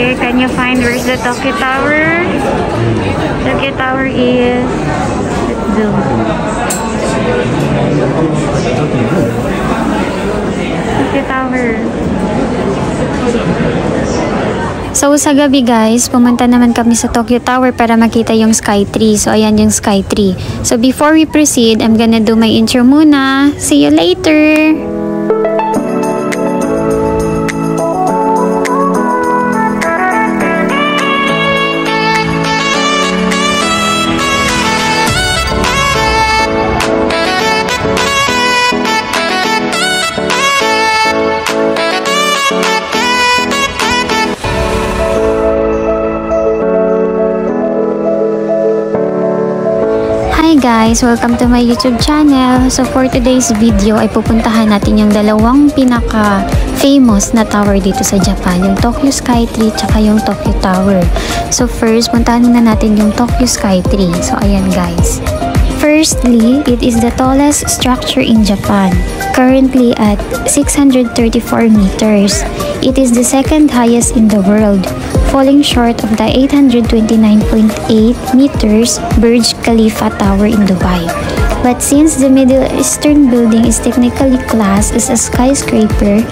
Okay, can you find where's the Tokyo Tower? Tokyo Tower is... Tokyo Tower. So sa gabi guys, pumunta naman kami sa Tokyo Tower para makita yung Sky Tree. So ayan yung Sky Tree. So before we proceed, I'm gonna do my intro muna. See you later! Guys! Welcome to my YouTube channel. So for today's video ay pupuntahan natin yung dalawang pinaka famous na tower dito sa Japan. Yung Tokyo Sky Tree tsaka yung Tokyo Tower. So first, puntahan muna natin yung Tokyo Sky Tree. So ayan guys. Firstly, it is the tallest structure in Japan, currently at 634 meters. It is the second highest in the world, falling short of the 829.8 meters Burj Khalifa Tower in Dubai. But since the Middle Eastern building is technically classed as a skyscraper,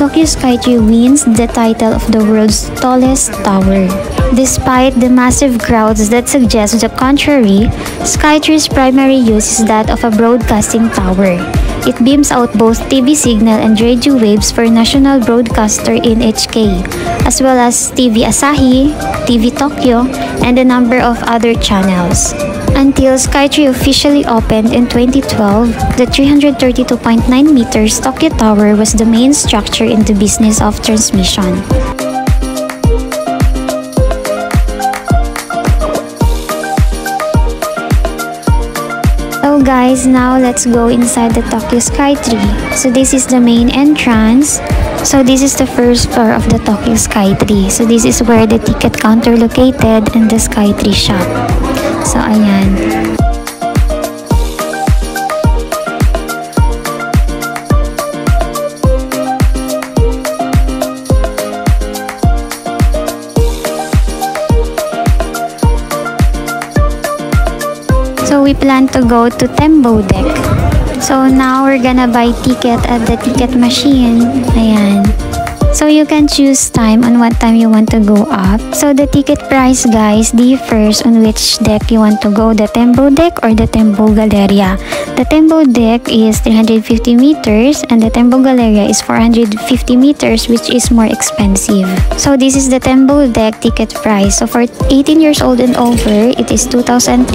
Tokyo Skytree wins the title of the world's tallest tower. Despite the massive crowds that suggest the contrary, Skytree's primary use is that of a broadcasting tower. It beams out both TV signal and radio waves for national broadcaster NHK, as well as TV Asahi, TV Tokyo, and a number of other channels. Until Skytree officially opened in 2012, the 332.9 meters Tokyo Tower was the main structure in the business of transmission. So guys, now let's go inside the Tokyo Skytree. So this is the main entrance. So this is the first floor of the Tokyo Skytree. So this is where the ticket counter located and the Skytree shop. So ayan. So we plan to go to Tembo Deck. So now we're gonna buy ticket at the ticket machine. Ayan. So you can choose time on what time you want to go up. So the ticket price guys differs on which deck you want to go, the Tembo deck or the Tembo Galleria. The Tembo deck is 350 meters and the Tembo Galleria is 450 meters which is more expensive. So this is the Tembo deck ticket price. So for 18 years old and over, it is 2,300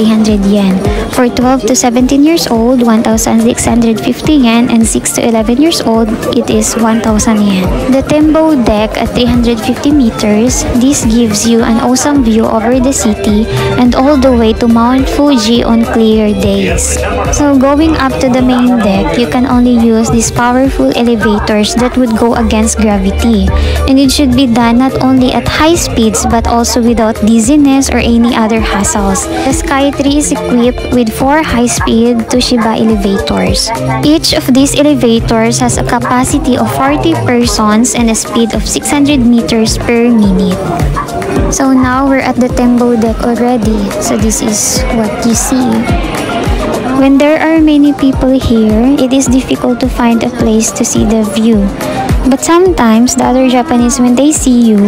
yen. For 12 to 17 years old, 1,650 yen and 6 to 11 years old, it is 1,000 yen. The Tembo deck at 350 meters, this gives you an awesome view over the city and all the way to Mount Fuji on clear days. So going up to the main deck, you can only use these powerful elevators that would go against gravity. And it should be done not only at high speeds but also without dizziness or any other hassles. The Skytree is equipped with four high-speed Toshiba elevators. Each of these elevators has a capacity of 40 persons and speed of 600 meters per minute. So now we're at the Tembo deck already. So this is what you see. When there are many people here, it is difficult to find a place to see the view. But sometimes, the other Japanese, when they see you,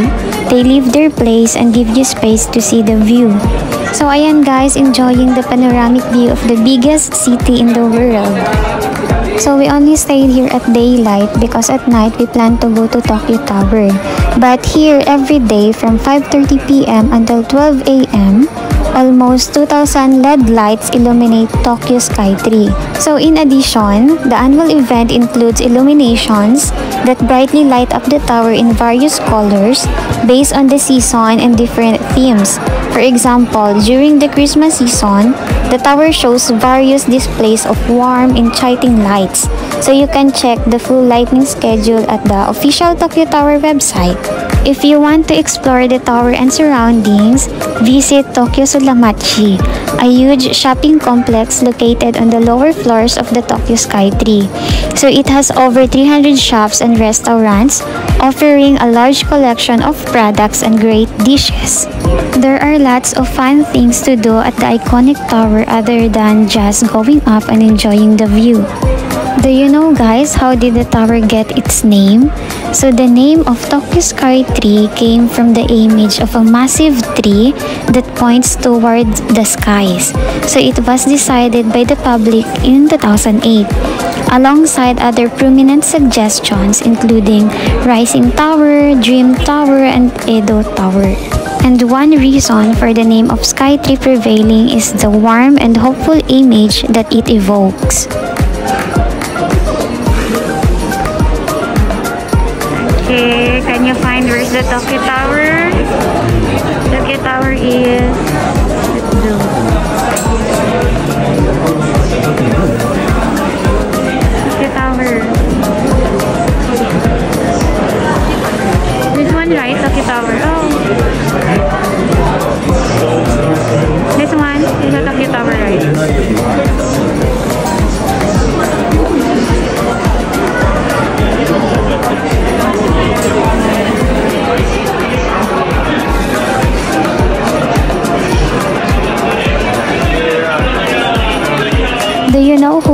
they leave their place and give you space to see the view. So ayan guys, enjoying the panoramic view of the biggest city in the world. So we only stayed here at daylight because at night we plan to go to Tokyo Tower. But here every day from 5.30 p.m. until 12 a.m., almost 2,000 LED lights illuminate Tokyo Skytree. So in addition, the annual event includes illuminations that brightly light up the tower in various colors based on the season and different themes. For example, during the Christmas season, the tower shows various displays of warm, enchanting lights. So you can check the full lighting schedule at the official Tokyo Tower website. If you want to explore the tower and surroundings, visit Tokyo Solamachi, a huge shopping complex located on the lower floors of the Tokyo Skytree. So it has over 300 shops and restaurants, offering a large collection of products and great dishes. There are lots of fun things to do at the iconic tower other than just going up and enjoying the view. Do you know guys how did the tower get its name? So the name of Sky Tree came from the image of a massive tree that points toward the skies. So it was decided by the public in 2008 alongside other prominent suggestions including Rising Tower, Dream Tower, and Edo Tower. And one reason for the name of Sky Tree prevailing is the warm and hopeful image that it evokes. Okay, can you find where's the Tokyo Tower? Tokyo Tower is blue. Tokyo Tower. This one, right? Tokyo Tower. Oh. This one is the Tokyo Tower, right?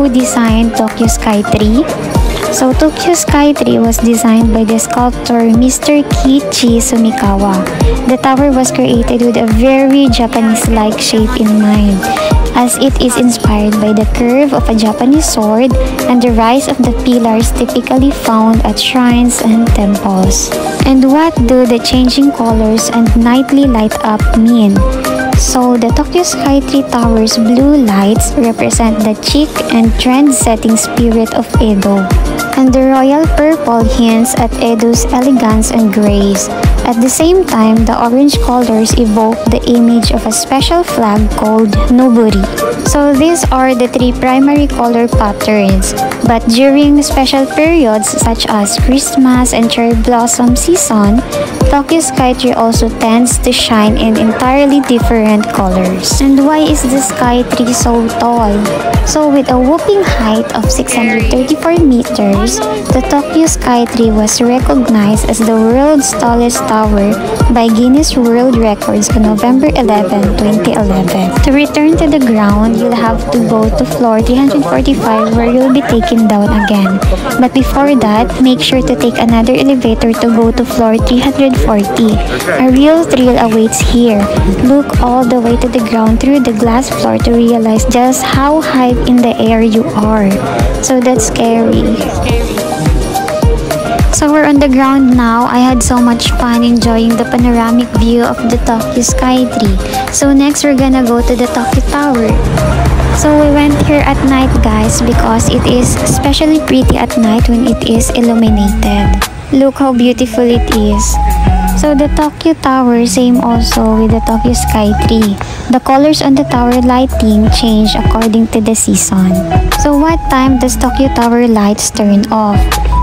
Designed Tokyo Sky Tree? So Tokyo Sky Tree was designed by the sculptor Mr. Kiichi Sumikawa. The tower was created with a very Japanese-like shape in mind, as it is inspired by the curve of a Japanese sword and the rise of the pillars typically found at shrines and temples. And what do the changing colors and nightly light up mean? So, the Tokyo Sky Tree Tower's blue lights represent the chic and trend-setting spirit of Edo, and the royal purple hints at Edo's elegance and grace. At the same time, the orange colors evoke the image of a special flag called Nobori. So these are the three primary color patterns, but during special periods such as Christmas and cherry blossom season, Tokyo Sky Tree also tends to shine in entirely different colors. And why is the Sky Tree so tall? So with a whooping height of 634 meters, the Tokyo Sky Tree was recognized as the world's tallest tower by Guinness World Records on November 11, 2011. To return to the ground, you'll have to go to floor 345 where you'll be taken down again. But before that, make sure to take another elevator to go to floor 340. A real thrill awaits here. Look all the way to the ground through the glass floor to realize just how high in the air you are. So that's scary. So we're on the ground now. I had so much fun enjoying the panoramic view of the Tokyo Sky Tree. So next we're gonna go to the Tokyo Tower. So we went here at night guys because it is especially pretty at night when it is illuminated. Look how beautiful it is. So the Tokyo Tower same also with the Tokyo Sky Tree. The colors on the tower lighting change according to the season. So what time does Tokyo Tower lights turn off?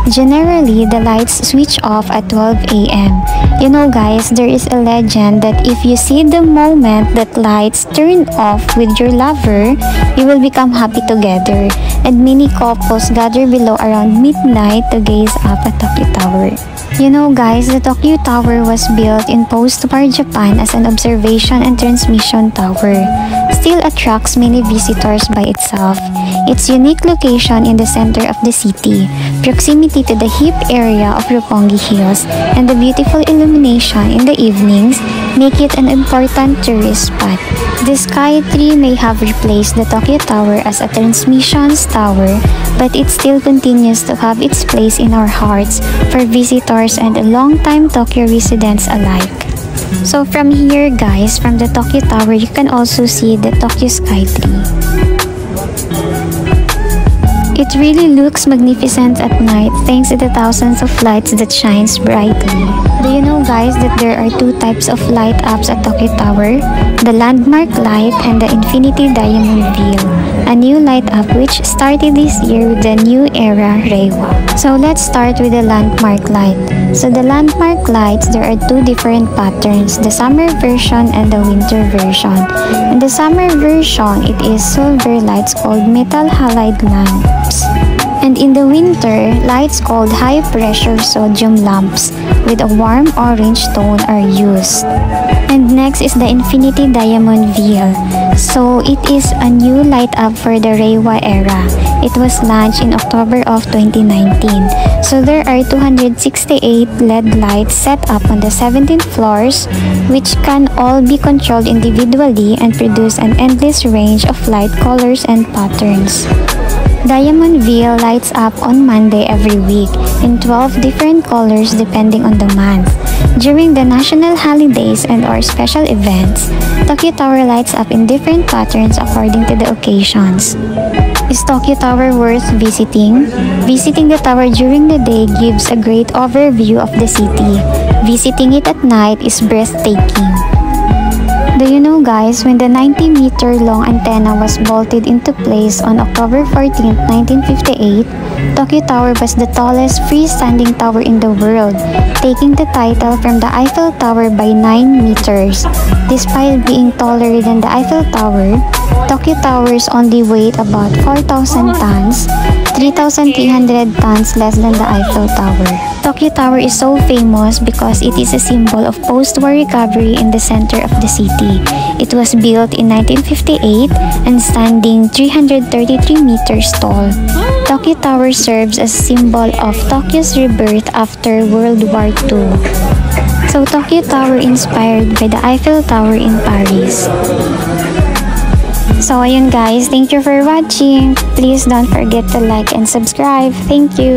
Generally, the lights switch off at 12 a.m. You know guys, there is a legend that if you see the moment that lights turn off with your lover, you will become happy together. And many couples gather below around midnight to gaze up at Tokyo Tower. You know guys, the Tokyo Tower was built in post-war Japan as an observation and transmission tower. Still attracts many visitors by itself. Its unique location in the center of the city, proximity to the hip area of Roppongi Hills, and the beautiful illumination in the evenings make it an important tourist spot. The Sky Tree may have replaced the Tokyo Tower as a transmissions tower, but it still continues to have its place in our hearts for visitors and long-time Tokyo residents alike. So from here guys, from the Tokyo Tower, you can also see the Tokyo Sky Tree. It really looks magnificent at night thanks to the thousands of lights that shines brightly. Do you know guys that there are two types of light ups at Tokyo Tower? The Landmark Light and the Infinity Diamond Veil, a new light up which started this year with the New Era Reiwa. So let's start with the landmark light. So the landmark lights, there are two different patterns, the summer version and the winter version. In the summer version, it is silver lights called metal halide lamps. And in the winter, lights called high pressure sodium lamps with a warm orange tone are used. And next is the Infinity Diamond Veil. So it is a new light up for the Reiwa era. It was launched in October of 2019. So there are 268 LED lights set up on the 17 floors which can all be controlled individually and produce an endless range of light colors and patterns. Diamond Veil lights up on Monday every week in 12 different colors depending on the month. During the national holidays and or special events, Tokyo Tower lights up in different patterns according to the occasions. Is Tokyo Tower worth visiting? Visiting the tower during the day gives a great overview of the city. Visiting it at night is breathtaking. Do you know guys, when the 90 meter long antenna was bolted into place on October 14, 1958, Tokyo Tower was the tallest freestanding tower in the world, taking the title from the Eiffel Tower by 9 meters. Despite being taller than the Eiffel Tower, Tokyo Towers only weighed about 4,000 tons, 3,300 tons less than the Eiffel Tower. Tokyo Tower is so famous because it is a symbol of post-war recovery in the center of the city. It was built in 1958 and standing 333 meters tall. Tokyo Tower serves as a symbol of Tokyo's rebirth after World War II. So Tokyo Tower inspired by the Eiffel Tower in Paris. So ayun guys, thank you for watching. Please don't forget to like and subscribe. Thank you.